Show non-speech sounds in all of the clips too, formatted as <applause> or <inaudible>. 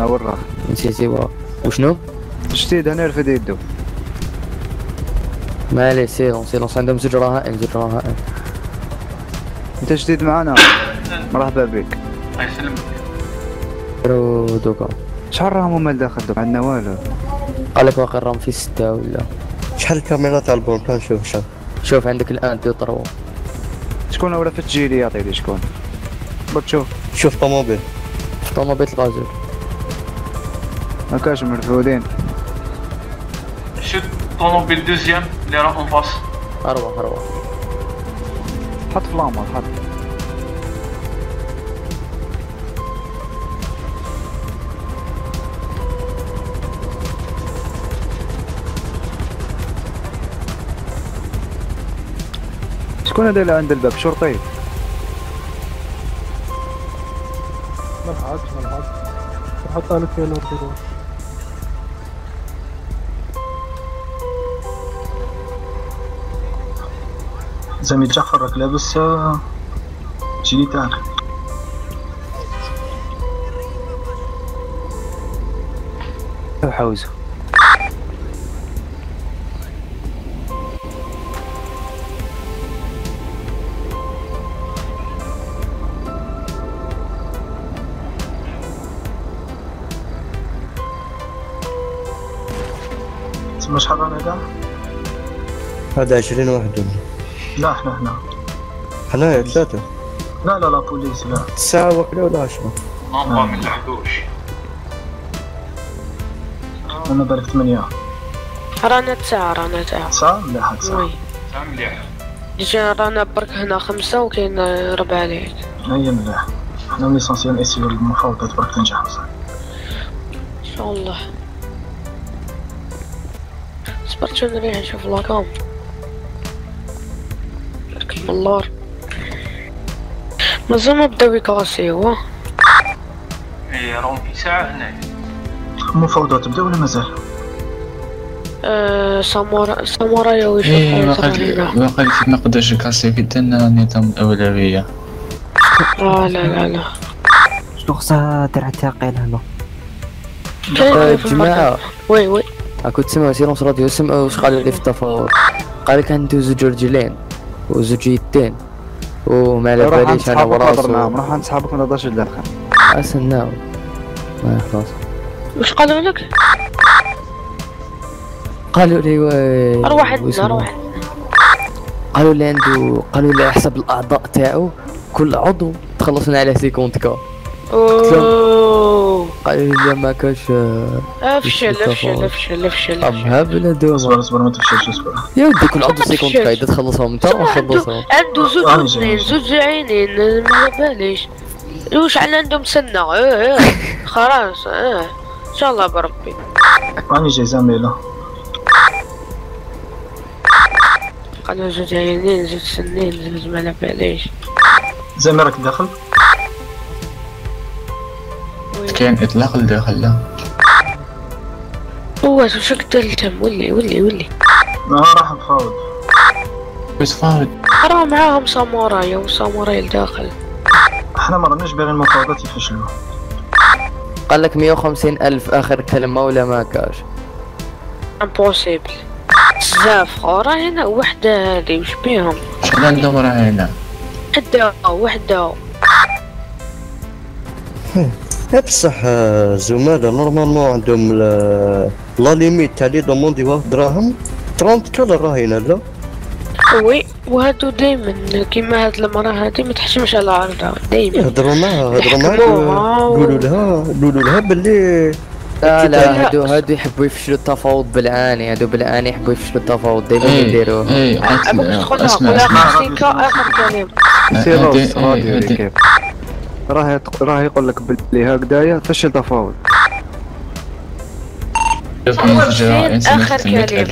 أنا وراه نسيتي وا وشنو؟ جديد أنا رفد يدو مالي سيلون سيلون عندهم زوج رهائن زوج رهائن أنت جديد معنا مرحبا بك. الله يسلمك رو دوكا. شحال راهم هما لداخل دوك عندنا والو. قال لك واقع راهم في ستة ولا. شحال الكاميرا تاع البنك نشوف شحال. شوف عندك الآن دو طروا شكون ولا في تجيلي يعطيني شكون. برك شوف. شوف طوموبيل. طوموبيل الغازول ما كاش مرفودين شد طوموبيل دوزيام اللي راه اون فاس أروح أروح حط فلامر حط. شكون هذا اللي عند الباب؟ شرطي. ما لحقتش ما لحقتش حط على فيها الاوردر زميل جعفر راك لابس آه، جيلي تاعك حوزه تسمى شحال رانا كاع؟ هذا 20 واحد. لا إحنا هنا حنايا ثلاثة. لا لا لا بوليس لا. الساعة واحدة ولا عشرة. نامبا من العدوش أنا بالك ثمانية. رانا تسعة رانا تسعة. تسعة مليحة تسعة وي. تاع مليح. جا رانا برك هنا خمسة وكاين ربعة ليك هي مليح. إحنا ليسونسيال اسيو المفاوضات برك تنجح بصح إن شاء الله. صبرت نريح نشوف لاكام ركب اللار مازال ما بداو يكاسيو اي راهم في ساعة هنا. المفاوضات تبدأ ولا مازال أه سامورا سامورايا إيه ويشوفوا وقال وقال كيف نقدرش كاسي في الدنا نظام الأولوية لا لا لا لا. شنو خصها دير اعتقال هنا آه، جماعة. وي وي. كنت تسمعوا سيلونس راديو سمعوا واش قالوا لي في التفاوض. قال لك عنده زوج رجلين وزوج يدين وما على باليش أنا وراسو روح عند صحابك ما تهضرش لداخل اسناو ما خلاص. واش قالوا لك؟ قالوا لي و... أروح عندنا أروح قالوا لي عنده قالوا لي حسب الأعضاء تاعو كل عضو تخلصنا على 50 كا لي ما كاش آه، أفشل. أفشل أفشل أفشل. طب هبل اصبر دوما. اصبر ما تفشلش اصبر. يا ودي كل عضو 50 تفشلش. كا اذا تخلصهم انت راح عنده نخلصهم عنده زوج اثنين جاي. زوج عينين ما على باليش. واش على عندهم سنة؟ إيه إيه. خلاص إيه. إن شاء الله بربي. راني جاي زميلة قالوا زوج عينين زوج سنين زوج ما على باليش. زميل راك داخل؟ كان إطلاق الداخل لا هو واش قتلتهم ولي ولي ولي ما راح نفاوض بس فاوت راه معاهم سامورايا وساموراي الداخل. إحنا ما راناش باغيين المفاوضات يفشلوا. قال لك 150 ألف آخر كلمة ولا ما كاش امبوسيبل بزاف راه هنا وحدة هادي وش بيهم. شغل ندور هنا؟ وحدة وحدة. <laughs> لا بصح آه، زملاء نورمالمون عندهم لا ليميت تاع لي دوموندي واحد دراهم. 30 كلا راهينه لا. وي وهادو دايما كيما هاد المرة هادي ما تحشمش على عرضها دايما. يهضروا معاها هضروا معاها قولوا لها قولوا لها باللي لا. لا هادو هادو يحبوا يفشلوا التفاوض بالعاني هادو بالعاني يحبوا يفشلوا التفاوض دايما إيه يديروه. تدخلها أسمع أسمع. 50 كا اخر كلام سيروس راديو راه راه يقول لك باللي هكذايا فشل تفاوض فين آخر كلام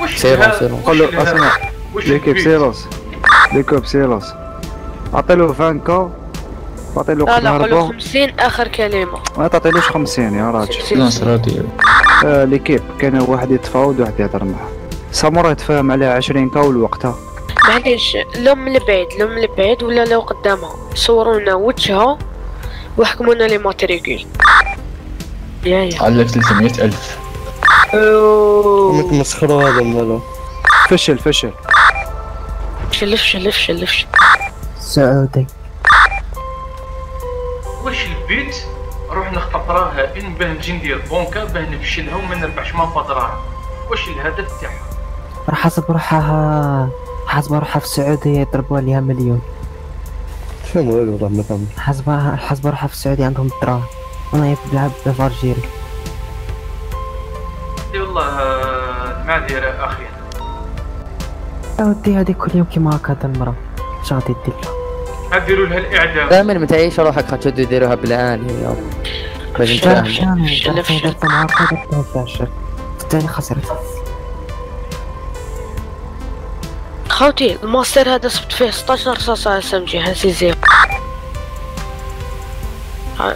واش سيرو هذا؟ سيرو. قول له؟ أسمع. ليكيب؟ سيروس. ليكيب سيروس. عطيلو فانكا عطيلو لا لا كنهربو 50 آخر كلمة. ما تعطيلوش 50 يا راجل. آه ليكيب كان واحد يتفاوض وواحد يهضر معاه ساموراي تفاهم عليها 20 كا والوقتها معليش لو من البعيد لو من البعيد ولا لو قدامها. صورونا وجهها وحكمونا لي ماتريكول يا يا. على 300 ألف. متمسخروا هذا ماله فشل فشل. فشل فشل فشل فشل سعودي. واش البيت؟ روح نخطف رهائن باه نجي ندير بونكا باه نفشلها وما نربحش ما دراهم واش الهدف تاعها؟ راح حسب روحها حسب روحها في السعودية يضربوا عليها مليون فهم والو والله ما فهم حسب حسب روحها في السعودية عندهم الدراهم وأنا بلعب في الجيري اي والله آه، المعذره أخي اودي هذه كل يوم كيما هكا هاد المرة اش غادي دير لها نديروا لها الاعدام دائما ما تعيش روحك خاطر يديروها بالان هي باش فشل نتفاهم شانو فشل درت معاك درت فاشل الثاني خسرت خوتي الماستر هذا صبت فيه 16 رصاصة اس ام جي هاسي زيرو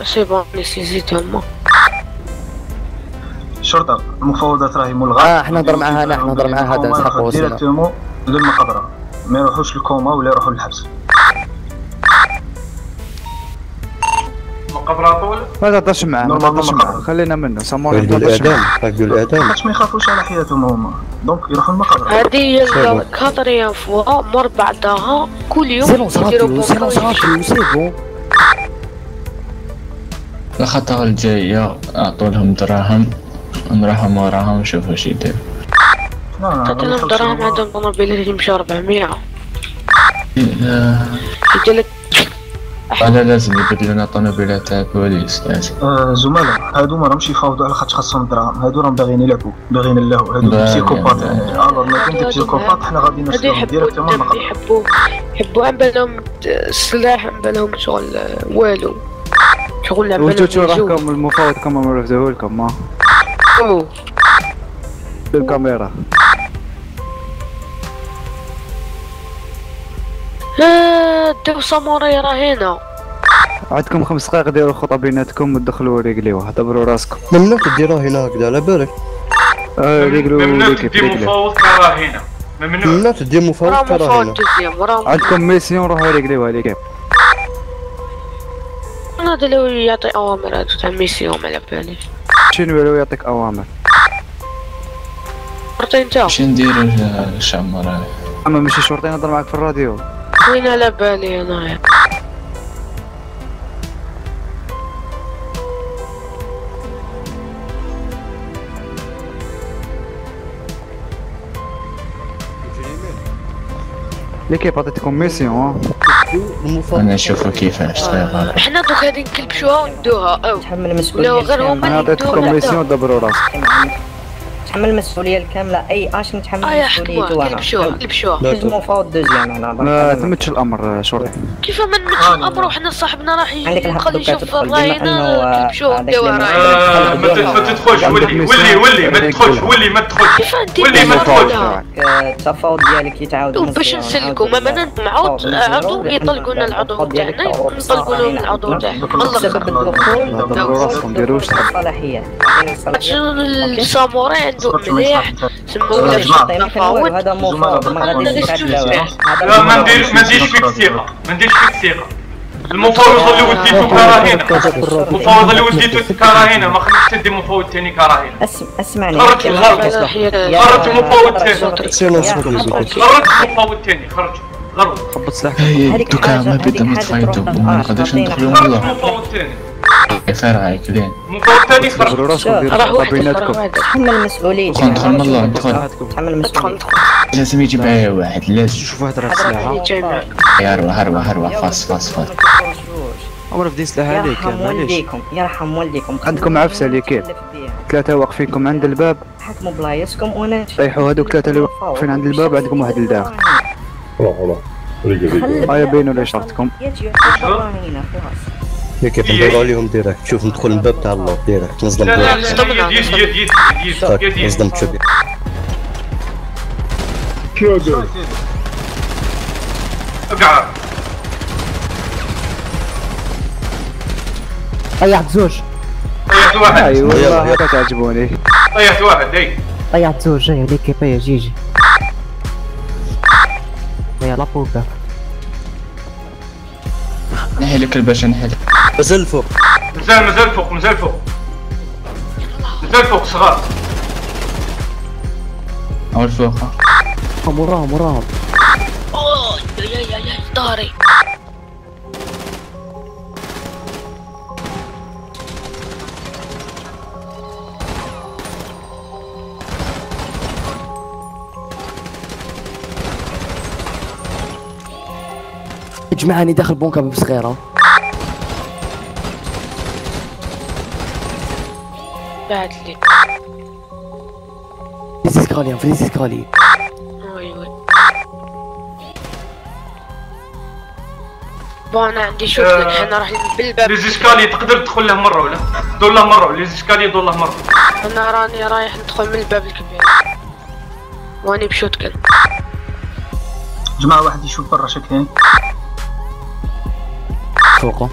سي بون نسيت هما. الشرطه المفاوضات راهي ملغاة. آه، إحنا نهضر معاها، لا، إحنا نهضر معاها هذا نسحقوا وصلنا. ديريكتومون للمقبره ما يروحوش للكوما ولا يروحوا للحبس. مقبره طول؟ ما تهضرش معاه ما تهضرش معاه. خلينا منه سامورا ما تهضرش الاعدام معاه راك تقول الاعدام خاطش ما يخافوش على حياتهم هما؟ دونك يروحوا للمقبره هذه هي الكاتريان فوا مر بعدها كل يوم يديروا سي بون بونكا صافي سي الخطر الجاية أعطوا لهم دراهم نروحوا موراهم نشوفوا اش يدير حتى لهم دراهم عندهم طوموبيل يمشي 400 آه، يدير على لازم طوموبيلات تاع بوليس لازم آه زملاء هادو ما راهمش يفاوضوا على خاطر خاصهم دراهم هادو راهم باغيين يلعبوا باغيين اللهو هادو بسيكوبات. يعني الوغ ما كنت بسيكوبات حنا غادي ديريكتومون الدم المقبره يحبوا يحبوا عن بالهم السلاح عن بالهم شغل والو. شغل عن وانتو بالهم شو يجوا. راحكم المفاوض كما ما رفدوه لكم ما. بالكاميرا. آه، دو ساموراي راه هنا. عندكم خمس دقائق ديروا خطة بيناتكم ودخلوا ريقليوها دبروا راسكم. ممنوع تديروها هنا هكذا على بالك. ريقلوا ممنوع ليكيب تدي ريقلوا مفاوض كراهنه ممنوع ممنوع راه مفاوض ترى مفاوض هنا. راه عندكم mission روحوا ريقليوها l'équipe هذا لو يعطي أوامر هذا تاع mission على بالي. شنو يلو يعطيك أوامر؟ عرفتي أنت. اش نديروا الشعمر أما ماشي شرطي نهضر معاك في الراديو. وين على بالي أنا ليكيب عطيتكم ميسيون أنا نشوفوا كيفاش صغير حنا دوك غادي نكلبشوها وندوها. أو. تحمل ولا المسؤولية غير هما أنا الكاملة اللي يدوها عطيتكم ميسيون دبروا راسكم تحمل المسؤولية الكاملة. أي أش نتحمل آه يا حكموها مسؤوليته كلبشوها كلبشوها لا لازم مفاوض دوزيام أنا. ما تمتش الأمر شرطي كيف ما نمتش الأمر وحنا صاحبنا راح عندك الحق يخلي يشوف داوها اللي راينة آه، ما تد- ما تدخلش ولي ولي ولي ما تدخلش ولي ما تدخلش. ولي ما تدخلها؟ تدخلش التفاوض ديالك يتعاود وباش نسلكوا ما بدنا نعود عضو يطلقوا لنا العضو تاعنا نطلقوا لهم العضو تاعنا الله الصلاحية الساموراي عنده مليح سموه يا ولا جماعة. شي هذا مفاوض هذا مفاوض ما غاديش هذا يتعداو لا ما ندير ما نديرش فيك الثقه ما نديرش فيك الثقه المفاوض اللي وديتو كراهنه المفاوض اللي وديتو كراهنه ما خليكش تدي مفاوض ثاني كراهنه أسم... اسمعني خرجت الغرب. خرجت المفاوض ثاني. خرجت المفاوض ثاني خرج غرب خبط سلاحك هذيك دوكا حاجة- ما يتفايتوا تروح ما نقدرش خرج والله كيف رايك لين خرج دبروا راسكم راح واحد بيناتكم. تحمل دخل من الله دخل تحمل ادخل مسؤوليتك ادخل لازم يجي معايا واحد لازم شوف هضره في سلاحه معك هروى هروى هروى فاس فاس فاس. عمر في سلاح عليك يرحم معليش والديكم يرحم والديكم. عندكم عفسة ليكيب. ثلاثة واقفينكم عند الباب. حكموا بلايصكم وأنا طيحوا هذوك ثلاثة اللي واقفين عند الباب عندكم واحد لداخل. خلي هيا بينوا لي شرطكم هي كيف نديروا عليهم direct. شوف ندخل من الباب تاع الله direct. نصدم لا لا لا يد يد يد يد يد يد يد. نصدم تشوف اقعد طيحت زوج. طيحت واحد. أي يلا، والله يلا. هذا تعجبوني طيحت واحد أي. طيحت زوج جاي هذيك يا جيجي. يا لابوكا. نحي لك الباشا نحي لك مازال فوق. مازال مازال فوق مازال فوق. بدا الفوق صغار. أول فوق وراهم وراهم. اوه يا يا يا يا ظهري يا جماعة اني داخل بونكا بصغيره بعد لي في سكالي في سكالي وي وي بون أنا عندي شوف آه. الحين راح بالباب. لي زيسكالي تقدر تدخل له مرة ولا؟ دور له مرة لي زيسكالي دور له مرة. أنا راني رايح ندخل من الباب الكبير. وأني بشوتكن جماعة واحد يشوف برا شكلين فوقه.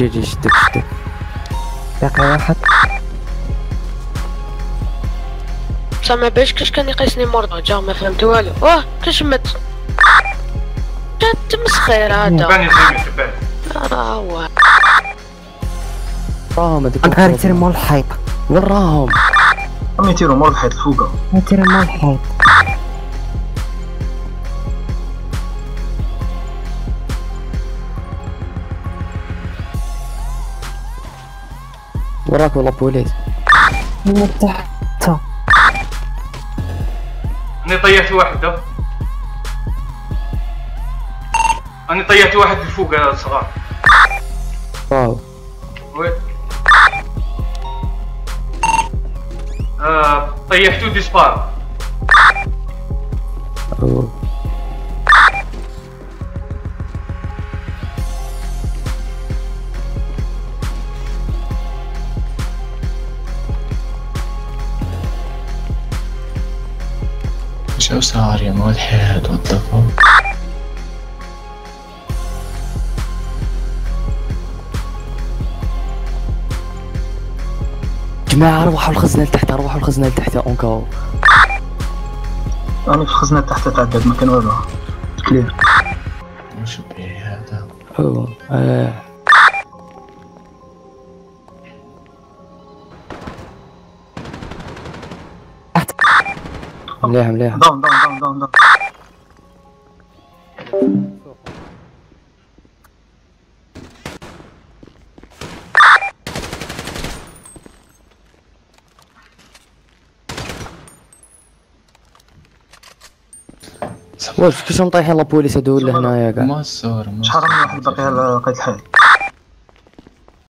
جي جي شدك شدك باقي واحد سامع باش كاش كان يقيسني مرضى جا ما فهمت والو. واه كاش مت. كانت مسخير هذا. باني زي تبان آه هو راهم هذوك غير يتير مول الحيط وين راهم؟ هم يطيروا مور الحيط فوقه. يتير مول الحيط وراك والله بوليس من تحت. أنا طيحت واحد ها. أنا طيحت واحد الفوق يا صغار واو. oui. آه طيحتو disparaît. شو صار يا ملحد جماعة روحوا الخزنة لتحت روحوا الخزنة لتحت يا اونكاو أنا في الخزنة تحت تعدد ما كان والو كلير وش بيه هذا اوه آه. مليح مليح. down down down down down واش كيفاش مطيحين la police هادو ولا هنايا كاع ما الصور ما شحال من واحد باقي على قيد الحي